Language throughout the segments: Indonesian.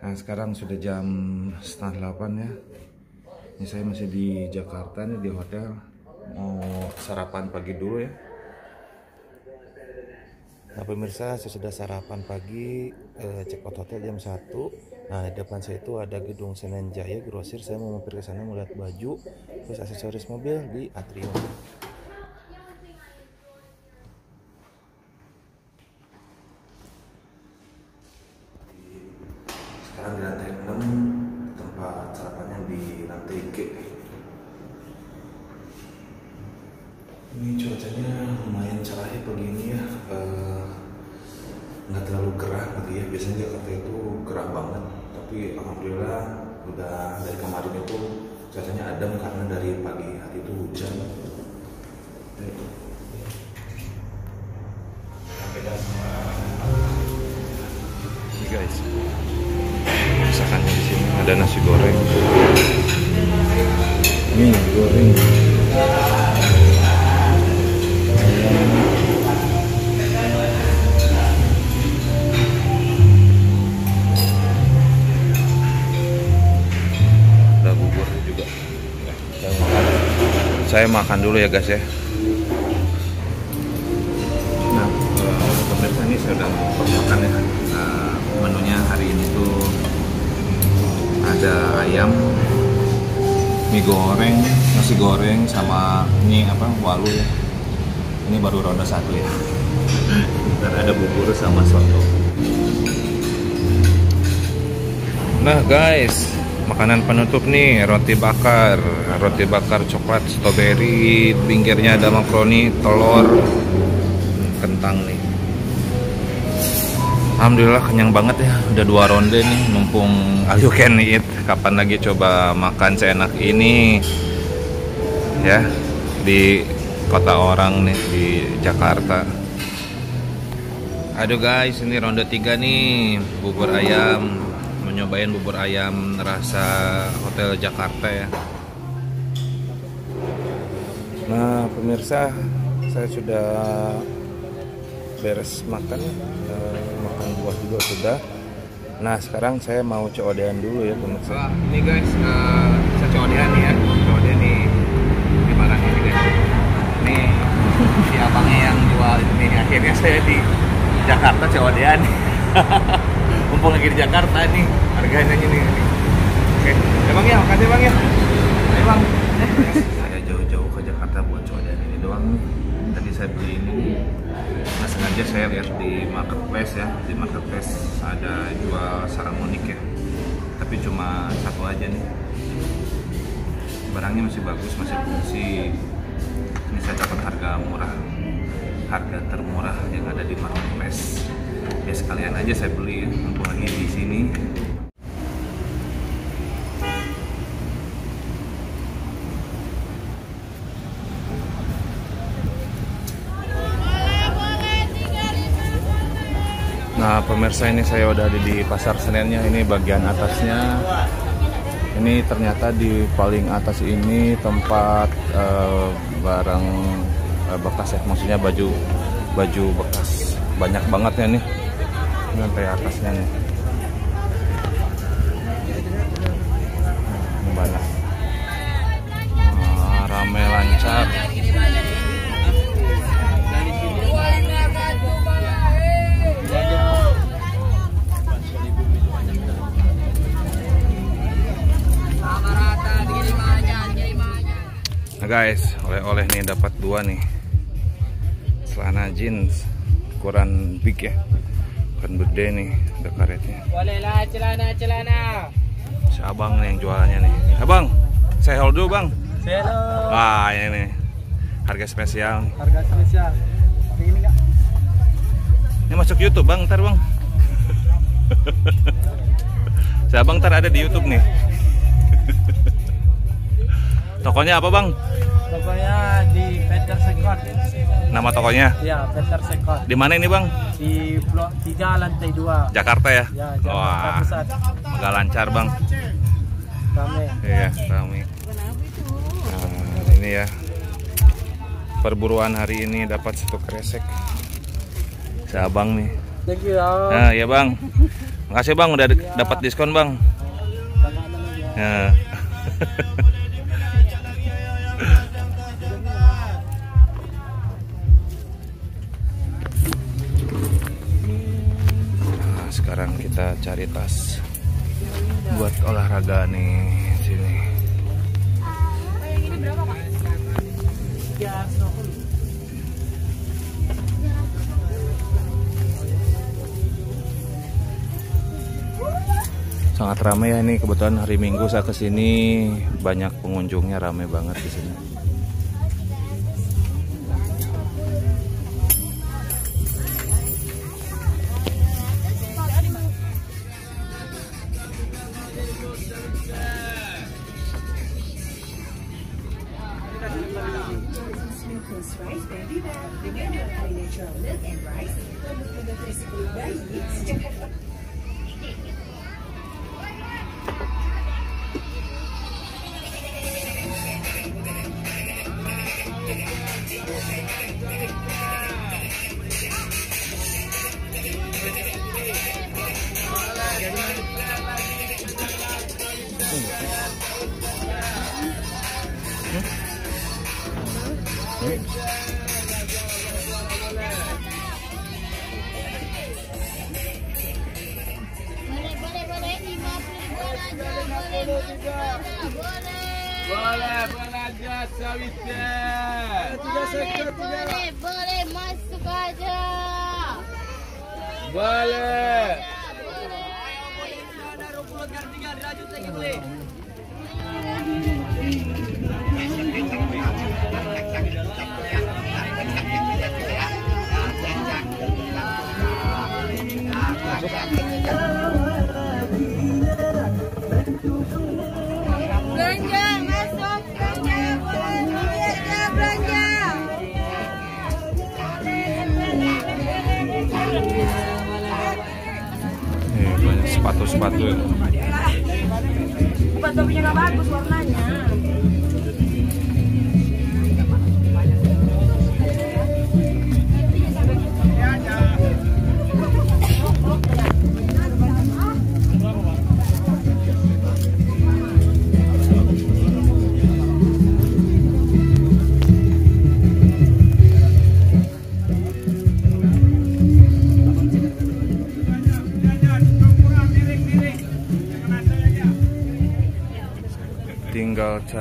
Nah sekarang sudah jam setengah delapan ya. Ini saya masih di Jakarta nih di hotel. Mau sarapan pagi dulu ya. Nah pemirsa saya sudah sarapan pagi eh, out hotel jam 1 Nah depan saya itu ada gedung Senen Jaya Grosir Saya mau mampir ke sana melihat baju Terus aksesoris mobil di Atrium Sekarang di lantai 6 Tempat sarapannya di lantai G Ini cuacanya lumayan cerah ya pagi ini ya Eh, nggak terlalu gerah gitu ya biasanya Jakarta itu gerah banget tapi alhamdulillah udah dari kemarin itu cuacanya adem karena dari pagi hari itu hujan. Ini guys masakannya di sini. Ada nasi goreng. Mie goreng saya makan dulu ya guys ya. Nah eh, pemirsa ini saya udah makan ya. Eh, menunya hari ini tuh ada ayam mie goreng nasi goreng sama ini apa walu ya. Ini baru ronde satu ya. Dan ada bubur sama soto. Nah guys, makanan penutup nih roti bakar, roti bakar coklat strawberry, pinggirnya ada makaroni, telur, kentang nih. Alhamdulillah kenyang banget ya, udah dua ronde nih, mumpung all you can eat. Kapan lagi coba makan seenak ini, ya di kota orang nih di Jakarta. Aduh guys, ini ronde tiga nih, bubur ayam, nyobain bubur ayam rasa hotel Jakarta ya. Nah pemirsa, saya sudah beres makan, eh, makan buah juga sudah. Nah sekarang saya mau codean dulu ya pemirsa. Wah, ini guys, eh, saya codean nih ya, codean nih di barang ini guys. Ini si abangnya yang jual ini akhirnya saya di Jakarta codean. Mumpung lagi di Jakarta nih, harganya ini. nih. Oke, ya bang ya, makasih bang ya. Bang. saya jauh-jauh ke Jakarta buat codean ini doang. Tadi saya beli ini Nah sengaja saya lihat di marketplace ya Di marketplace ada jual saramonik ya Tapi cuma satu aja nih Barangnya masih bagus, masih fungsi Ini saya dapat harga murah Harga termurah yang ada di marketplace Ya sekalian aja saya beli Mumpung lagi di sini. Nah pemirsa ini saya udah ada di pasar Senennya. Ini bagian atasnya. Ini ternyata di paling atas ini tempat eh, barang eh, bekas ya. Maksudnya baju baju bekas. Banyak banget ya nih ini sampai atasnya nih. Ini banyak Nah, rame lancar. Nah guys, oleh-oleh nih dapat dua nih. Celana jeans ukuran big ya, ukuran gede nih, ada karetnya. Bolehlah celana-celana. Si abang nih yang jualannya nih. Abang, saya hold dulu bang. Hello. Wah ini nih, harga spesial. nih. Harga spesial. Ini enggak? Ini masuk YouTube bang, ntar bang. si abang ntar ada di YouTube nih. Tokonya apa bang? Pokoknya di Peter Sekot. Nama tokonya? Ya, Peter Sekot. Di mana ini bang? Di blok 3 lantai 2. Jakarta ya? Ya, Jakarta Wah, Pusat. nggak lancar bang. Kami. Iya, kami. Nah, ini ya. Perburuan hari ini dapat satu kresek. Si abang nih. Thank you. ya. Nah, ya bang. Makasih bang udah d- dapat diskon bang. Aja. Ya. cari tas buat olahraga nih sini. Sangat ramai ya ini kebetulan hari Minggu saya ke sini banyak pengunjungnya ramai banget di sini.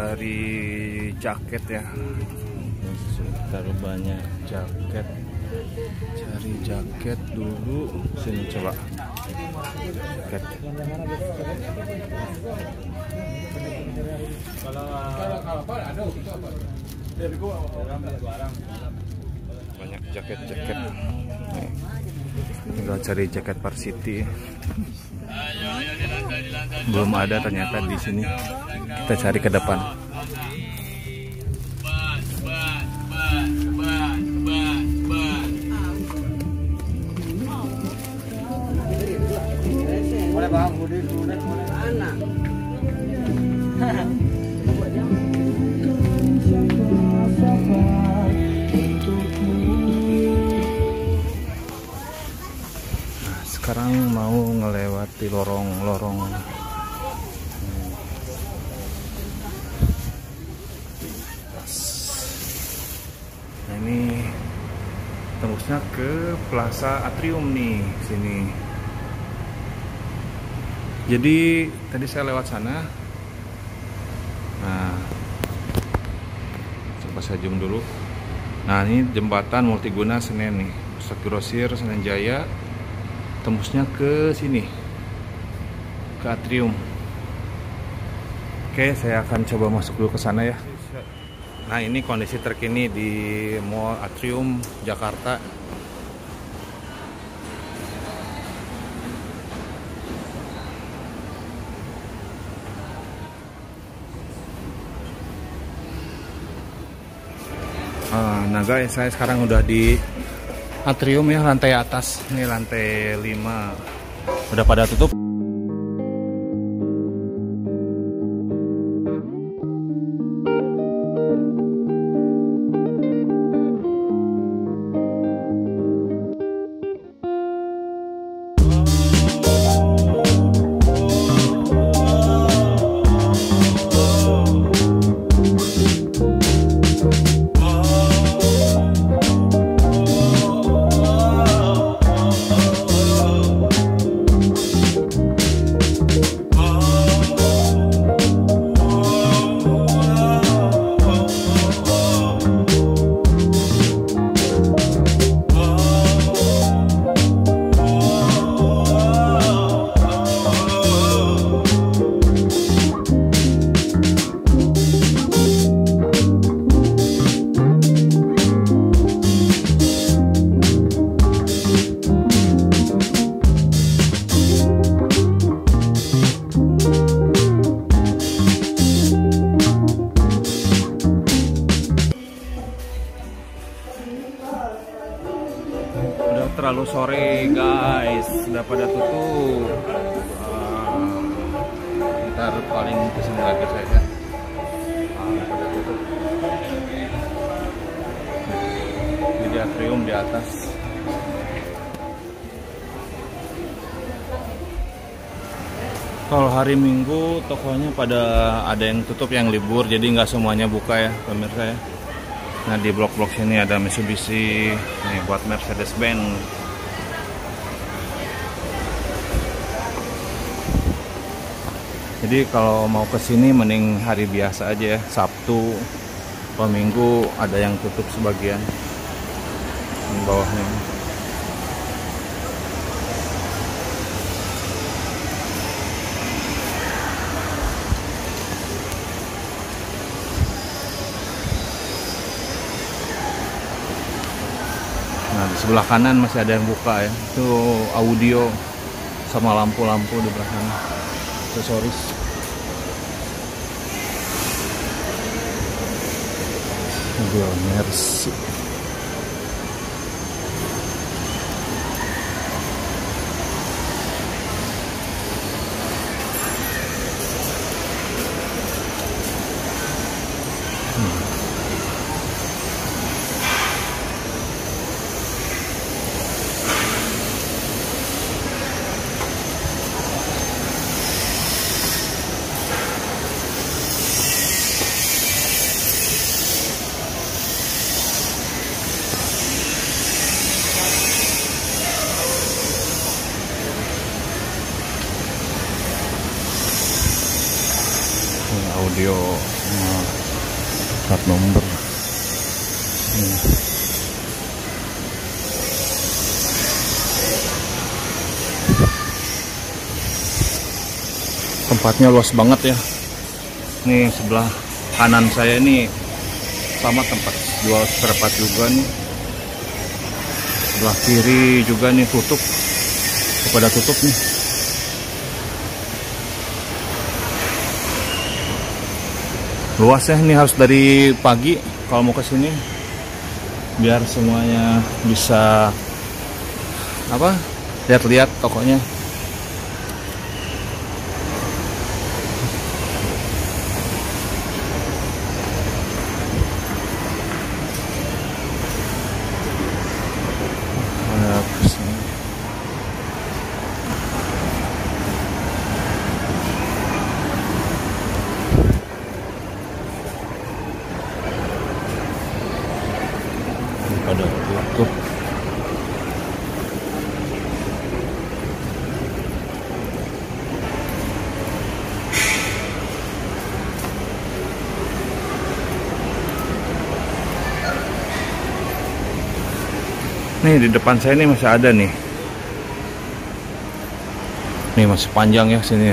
Cari jaket ya. Taruh banyak jaket. Cari jaket dulu. Sini coba. Jaket. Banyak jaket-jaket. Tinggal cari jaket Varsity. Belum ada ternyata di sini. Kita cari ke depan. Lorong-lorong Nah ini tembusnya ke Plaza Atrium nih sini. Jadi tadi saya lewat sana. Nah, coba saya zoom dulu. Nah ini jembatan multiguna Senen nih, Pusat Grosir Senen Jaya. Tembusnya ke sini, ke Atrium. Oke, saya akan coba masuk dulu ke sana ya. Nah ini kondisi terkini di Mall Atrium Jakarta. Ah, Nah guys, saya sekarang udah di atrium ya lantai atas. Ini lantai 5. Udah pada tutup. Hari Minggu tokonya pada ada yang tutup yang libur jadi nggak semuanya buka ya pemirsa ya. Nah di blok-blok sini ada Mitsubishi nih buat Mercedes Benz. Jadi kalau mau ke sini mending hari biasa aja ya Sabtu, kalau Minggu ada yang tutup sebagian di bawahnya. Sebelah kanan masih ada yang buka ya. Itu audio sama lampu-lampu di belakang. Aksesoris. Mobil Mercy. Ini audio nah, plat nomor. Hmm. Tempatnya luas banget ya. Nih sebelah kanan saya ini sama tempat jual spare part juga nih. Sebelah kiri juga nih tutup. Kepada tutup nih. Luas ya ini harus dari pagi kalau mau ke sini. Biar semuanya bisa apa lihat-lihat tokonya Ada ke sini. pada tutup nih di depan saya ini masih ada nih. Nih masih panjang ya sini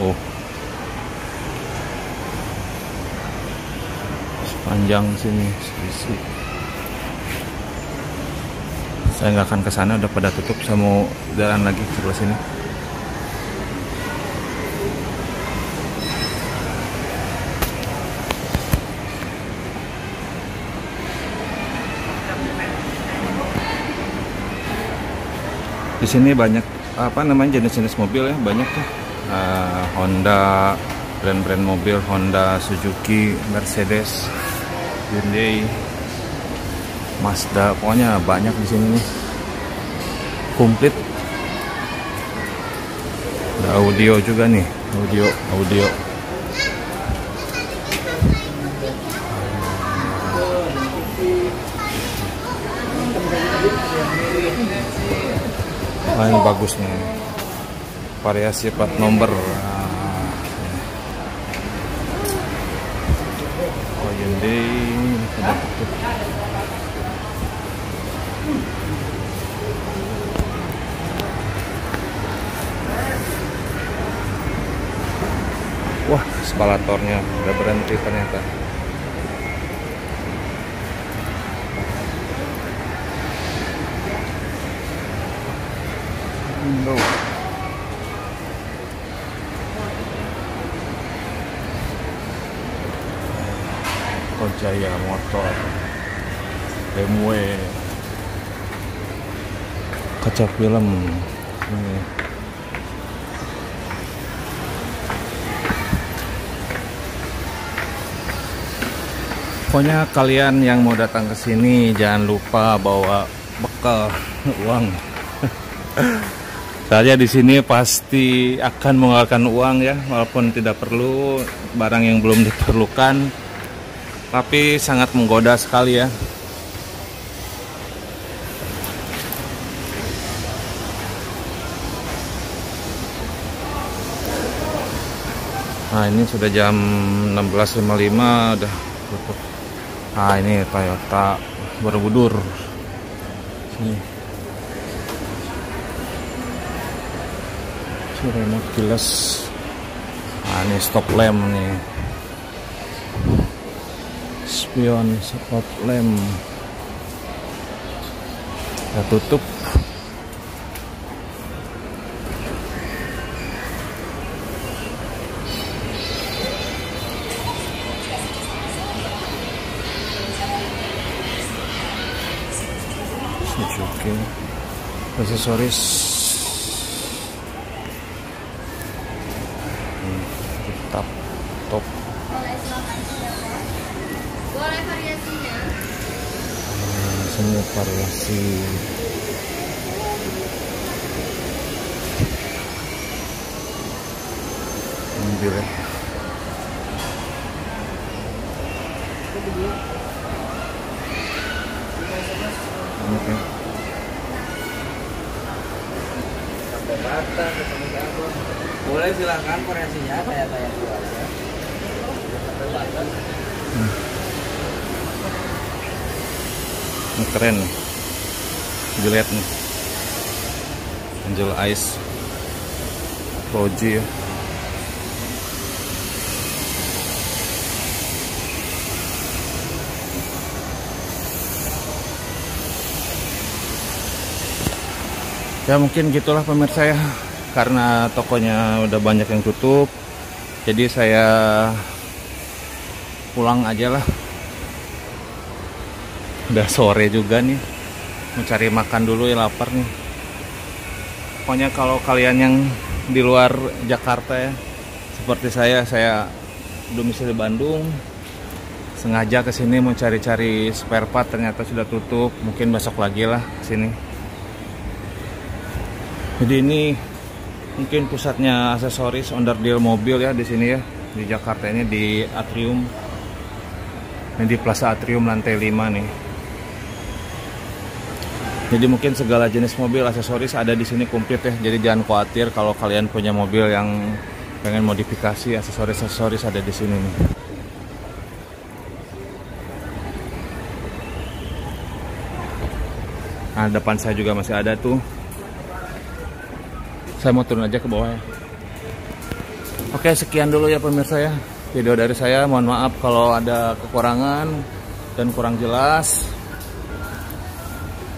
oh Masih panjang sini sisi saya nggak akan ke sana udah pada tutup saya mau jalan lagi sebelah sini di sini banyak apa namanya jenis-jenis mobil ya banyak tuh. Eh, Honda brand-brand mobil Honda Suzuki Mercedes Hyundai Mazda pokoknya banyak di sini nih. Komplit. Ada audio juga nih audio audio Wah ini bagus nih. Variasi plat nomor. Nah, Oh Hyundai Wah, eskalatornya udah berhenti ternyata. Kojaya motor BMW kaca film Nih. Pokoknya kalian yang mau datang ke sini jangan lupa bawa bekal uang. Saya di sini pasti akan mengeluarkan uang ya, walaupun tidak perlu barang yang belum diperlukan, tapi sangat menggoda sekali ya. Nah ini sudah jam 16.55 udah tutup. Nah ini Toyota Borobudur. Sini. Si remote kilas. Nah ini stop lamp nih. Spion stop lamp. Ya tutup. Suzuki aksesoris semua variasi. Mobil keren nih. Dilihat nih. Angel Ice. Roji ya. Ya mungkin gitulah pemirsa ya. Karena tokonya udah banyak yang tutup. Jadi saya pulang aja lah udah sore juga nih. Mau cari makan dulu ya lapar nih. Pokoknya kalau kalian yang di luar Jakarta ya seperti saya saya domisili Bandung. Sengaja ke sini mau cari-cari spare part ternyata sudah tutup. Mungkin besok lagi lah ke sini. Jadi ini mungkin pusatnya aksesoris onderdil mobil ya di sini ya. Di Jakarta ini di Atrium. Ini di Plaza Atrium lantai 5 nih jadi mungkin segala jenis mobil aksesoris ada di sini komplit ya. Jadi jangan khawatir kalau kalian punya mobil yang pengen modifikasi aksesoris-aksesoris ada di sini nih. Nah, depan saya juga masih ada tuh. Saya mau turun aja ke bawah ya. Oke, sekian dulu ya pemirsa ya. Video dari saya, mohon maaf kalau ada kekurangan dan kurang jelas.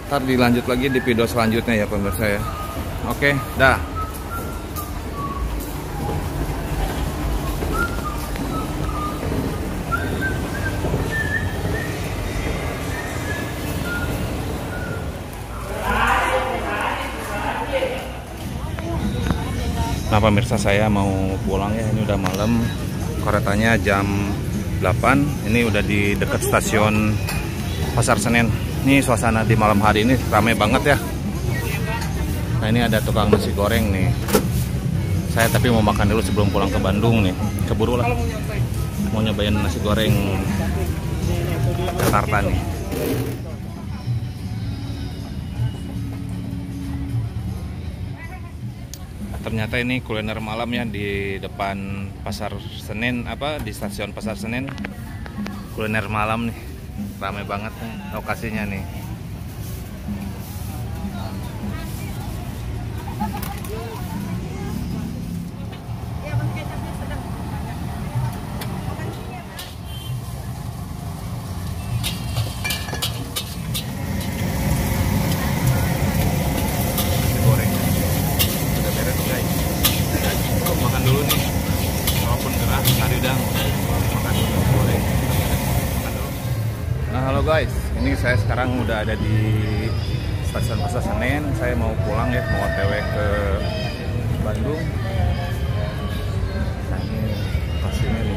Ntar dilanjut lagi di video selanjutnya ya pemirsa ya. Oke, dah. Nah pemirsa saya mau pulang ya ini udah malam Keretanya jam 8 Ini udah di dekat stasiun Pasar Senen Ini suasana di malam hari ini ramai banget ya. Nah ini ada tukang nasi goreng nih. Saya tapi mau makan dulu sebelum pulang ke Bandung nih. Keburu lah. Mau nyobain nasi goreng Jakarta nih. Ternyata ini kuliner malam ya di depan pasar Senen apa di stasiun pasar Senen. Kuliner malam nih ramai banget nih lokasinya nih nasi goreng udah beres guys makan dulu nih walaupun gerah cari udang makan dulu boleh Makan dulu. nah halo guys ini saya sekarang udah ada di Pasar Pasar Senen. Saya mau pulang ya, mau OTW ke Bandung. Nah ini.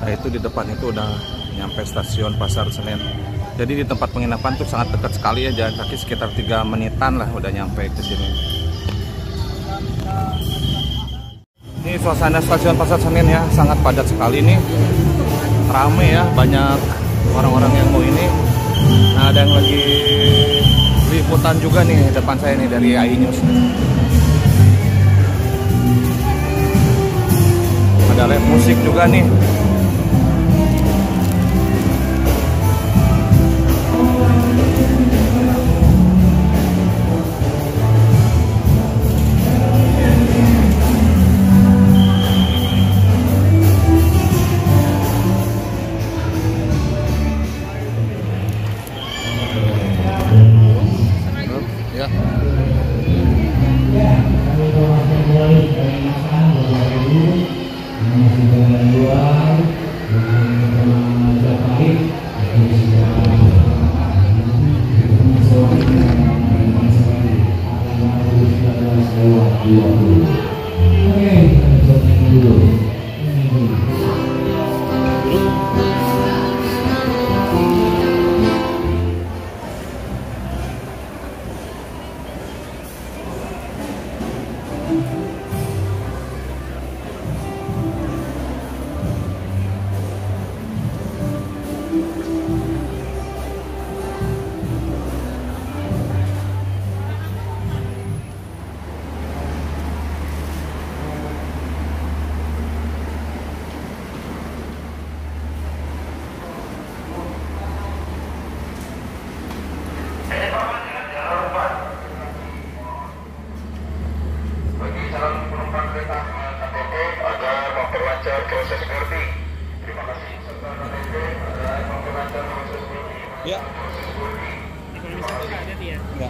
Nah itu di depan itu udah nyampe stasiun Pasar Senen. Jadi di tempat penginapan tuh sangat dekat sekali ya jalan kaki sekitar 3 menitan lah udah nyampe ke sini. Ini suasana stasiun Pasar Senen ya sangat padat sekali nih. Rame ya banyak orang-orang yang mau ini. Nah ada yang lagi liputan juga nih depan saya nih dari AI News. Ada live musik juga nih.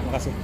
Enggak, makasih.